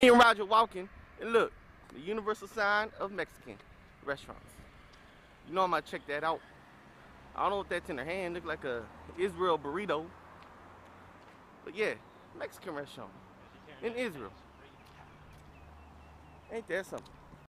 Me and Roger walking, and look, the universal sign of Mexican restaurants. You know I'm gonna check that out. I don't know if that's in her hand. Look like a Israel burrito. But yeah, Mexican restaurant in Israel. Ain't that something?